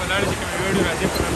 बना रहे जिसमें वीडियो वैसे